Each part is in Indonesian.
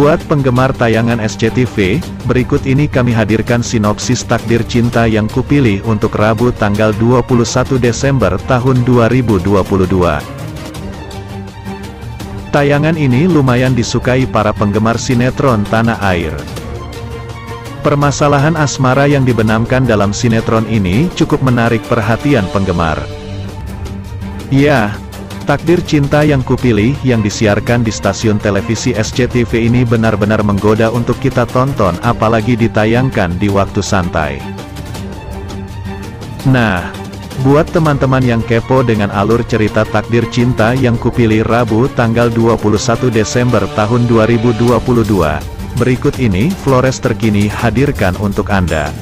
Buat penggemar tayangan SCTV, berikut ini kami hadirkan sinopsis takdir cinta yang kupilih untuk Rabu tanggal 21 Desember tahun 2022. Tayangan ini lumayan disukai para penggemar sinetron tanah air. Permasalahan asmara yang dibenamkan dalam sinetron ini cukup menarik perhatian penggemar. Ya, Takdir Cinta yang kupilih yang disiarkan di stasiun televisi SCTV ini benar-benar menggoda untuk kita tonton apalagi ditayangkan di waktu santai. Nah, buat teman-teman yang kepo dengan alur cerita Takdir Cinta yang kupilih Rabu tanggal 21 Desember tahun 2022, berikut ini Flores terkini hadirkan untuk Anda.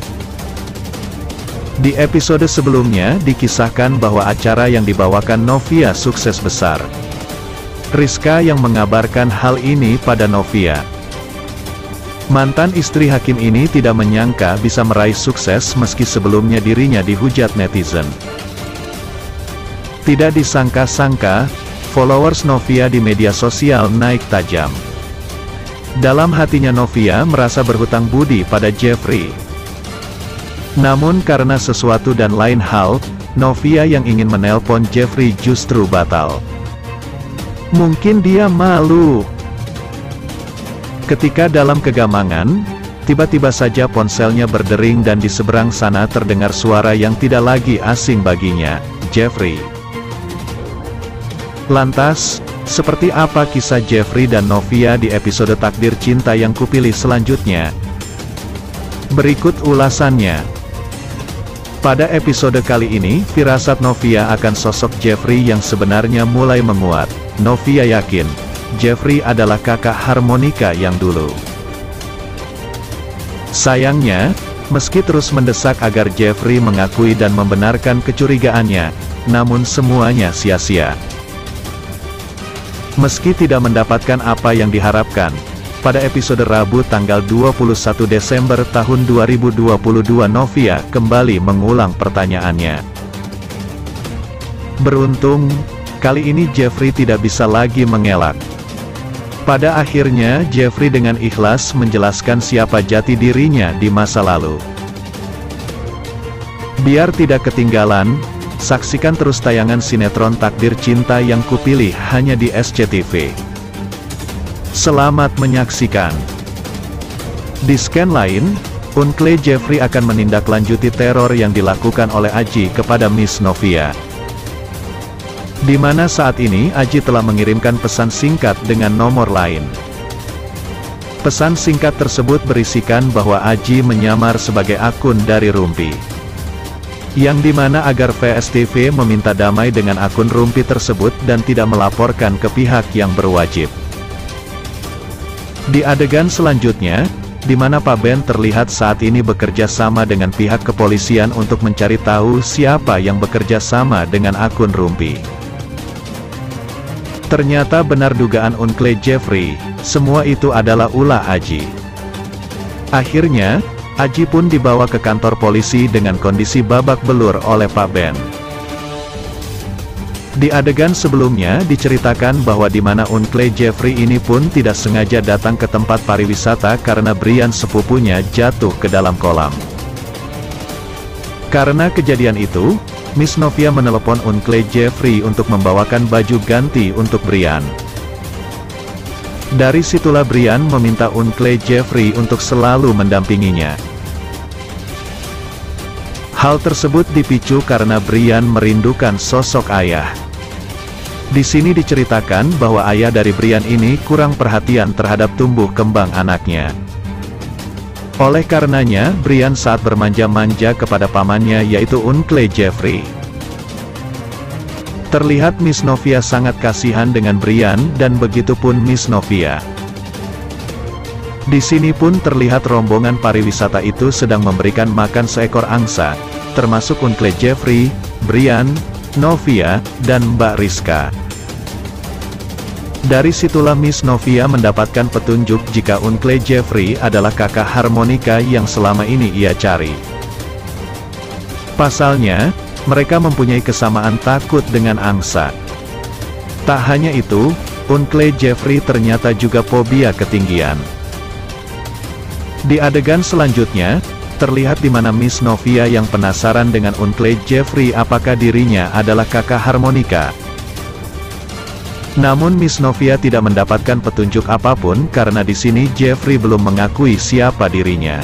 Di episode sebelumnya dikisahkan bahwa acara yang dibawakan Novia sukses besar. Rizka yang mengabarkan hal ini pada Novia. Mantan istri Hakim ini tidak menyangka bisa meraih sukses meski sebelumnya dirinya dihujat netizen. Tidak disangka-sangka, followers Novia di media sosial naik tajam. Dalam hatinya Novia merasa berhutang budi pada Jeffrey. Namun karena sesuatu dan lain hal, Novia yang ingin menelpon Jeffrey justru batal. Mungkin dia malu. Ketika dalam kegamangan, tiba-tiba saja ponselnya berdering dan di seberang sana terdengar suara yang tidak lagi asing baginya, Jeffrey. Lantas, seperti apa kisah Jeffrey dan Novia di episode Takdir Cinta yang kupilih selanjutnya? Berikut ulasannya. Pada episode kali ini, firasat Novia akan sosok Jeffrey yang sebenarnya mulai menguat. Novia yakin, Jeffrey adalah kakak harmonika yang dulu. Sayangnya, meski terus mendesak agar Jeffrey mengakui dan membenarkan kecurigaannya, namun semuanya sia-sia. Meski tidak mendapatkan apa yang diharapkan, pada episode Rabu tanggal 21 Desember tahun 2022 Novia kembali mengulang pertanyaannya. Beruntung, kali ini Jeffrey tidak bisa lagi mengelak. Pada akhirnya Jeffrey dengan ikhlas menjelaskan siapa jati dirinya di masa lalu. Biar tidak ketinggalan, saksikan terus tayangan sinetron Takdir Cinta yang kupilih hanya di SCTV. Selamat menyaksikan. Di scan lain, Unkle Jeffrey akan menindaklanjuti teror yang dilakukan oleh Aji kepada Miss Novia. Di mana saat ini Aji telah mengirimkan pesan singkat dengan nomor lain. Pesan singkat tersebut berisikan bahwa Aji menyamar sebagai akun dari Rumpi. Yang di mana agar VSTV meminta damai dengan akun Rumpi tersebut dan tidak melaporkan ke pihak yang berwajib. Di adegan selanjutnya, di mana Pak Ben terlihat saat ini bekerja sama dengan pihak kepolisian untuk mencari tahu siapa yang bekerja sama dengan akun Rumpi. Ternyata benar dugaan Unkle Jeffrey, semua itu adalah ulah Aji. Akhirnya, Aji pun dibawa ke kantor polisi dengan kondisi babak belur oleh Pak Ben. Di adegan sebelumnya diceritakan bahwa di mana Unkle Jeffrey ini pun tidak sengaja datang ke tempat pariwisata karena Brian sepupunya jatuh ke dalam kolam. Karena kejadian itu, Miss Novia menelepon Unkle Jeffrey untuk membawakan baju ganti untuk Brian. Dari situlah Brian meminta Unkle Jeffrey untuk selalu mendampinginya. Hal tersebut dipicu karena Brian merindukan sosok ayah. Di sini diceritakan bahwa ayah dari Brian ini kurang perhatian terhadap tumbuh kembang anaknya. Oleh karenanya, Brian saat bermanja-manja kepada pamannya yaitu Unkle Jeffrey. Terlihat Miss Novia sangat kasihan dengan Brian dan begitu pun Miss Novia. Di sini pun terlihat rombongan pariwisata itu sedang memberikan makan seekor angsa, termasuk Unkle Jeffrey, Brian, Novia, dan Mbak Rizka. Dari situlah Miss Novia mendapatkan petunjuk jika Unkle Jeffrey adalah kakak harmonika yang selama ini ia cari. Pasalnya, mereka mempunyai kesamaan takut dengan angsa. Tak hanya itu, Uncle Jeffrey ternyata juga fobia ketinggian. Di adegan selanjutnya, terlihat di mana Miss Novia yang penasaran dengan Uncle Jeffrey apakah dirinya adalah kakak harmonika. Namun Miss Novia tidak mendapatkan petunjuk apa pun karena di sini Jeffrey belum mengakui siapa dirinya.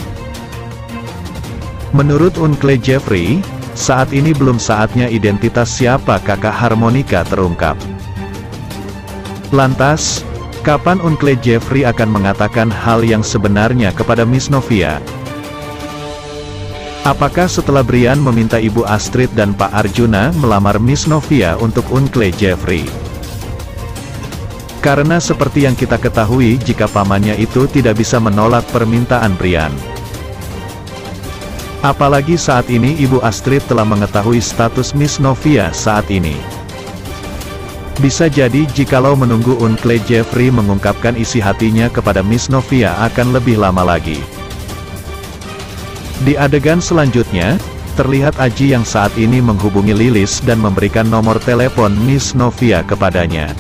Menurut Uncle Jeffrey, saat ini belum saatnya identitas siapa kakak harmonika terungkap. Lantas, kapan Uncle Jeffrey akan mengatakan hal yang sebenarnya kepada Miss Novia? Apakah setelah Brian meminta Ibu Astrid dan Pak Arjuna melamar Miss Novia untuk Uncle Jeffrey? Karena seperti yang kita ketahui jika pamannya itu tidak bisa menolak permintaan Brian. Apalagi saat ini Ibu Astrid telah mengetahui status Miss Novia saat ini. Bisa jadi jikalau menunggu Uncle Jeffrey mengungkapkan isi hatinya kepada Miss Novia akan lebih lama lagi. Di adegan selanjutnya, terlihat Aji yang saat ini menghubungi Lilis dan memberikan nomor telepon Miss Novia kepadanya.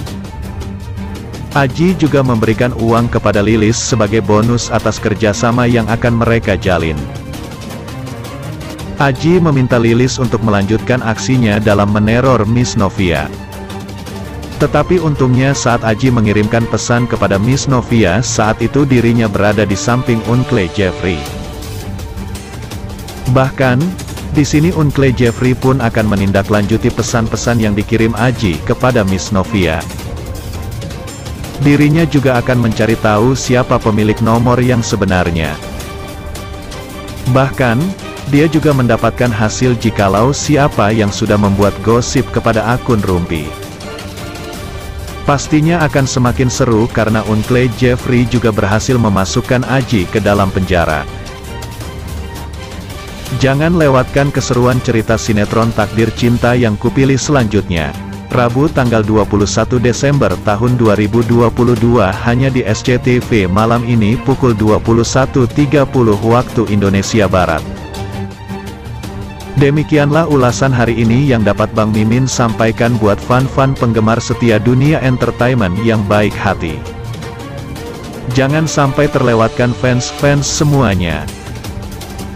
Aji juga memberikan uang kepada Lilis sebagai bonus atas kerjasama yang akan mereka jalin. Aji meminta Lilis untuk melanjutkan aksinya dalam meneror Miss Novia. Tetapi untungnya saat Aji mengirimkan pesan kepada Miss Novia saat itu dirinya berada di samping Uncle Jeffrey. Bahkan, di sini Uncle Jeffrey pun akan menindaklanjuti pesan-pesan yang dikirim Aji kepada Miss Novia. Dirinya juga akan mencari tahu siapa pemilik nomor yang sebenarnya. Bahkan, dia juga mendapatkan hasil jikalau siapa yang sudah membuat gosip kepada akun Rumpi. Pastinya akan semakin seru karena Uncle Jeffrey juga berhasil memasukkan Aji ke dalam penjara. Jangan lewatkan keseruan cerita sinetron takdir cinta yang kupilih selanjutnya. Rabu tanggal 21 Desember tahun 2022 hanya di SCTV malam ini pukul 21.30 waktu Indonesia Barat. Demikianlah ulasan hari ini yang dapat Bang Mimin sampaikan buat fan-fan penggemar setia dunia entertainment yang baik hati. Jangan sampai terlewatkan fans-fans semuanya.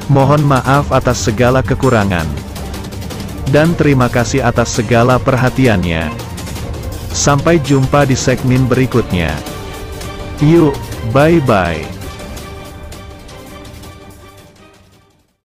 Mohon maaf atas segala kekurangan. Dan terima kasih atas segala perhatiannya. Sampai jumpa di segmen berikutnya. Yuk, bye-bye.